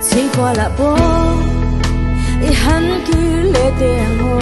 si vous la posez il y a